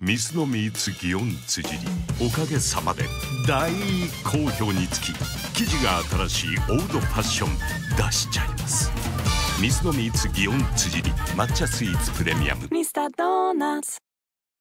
水のミ祇園辻りおかげさまで大好評につき生地が新しいオールドファッション出しちゃいます。水のミ祇園辻り抹茶スイーツプレミアム。ミスタードーナツ。